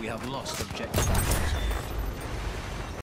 We have lost objective.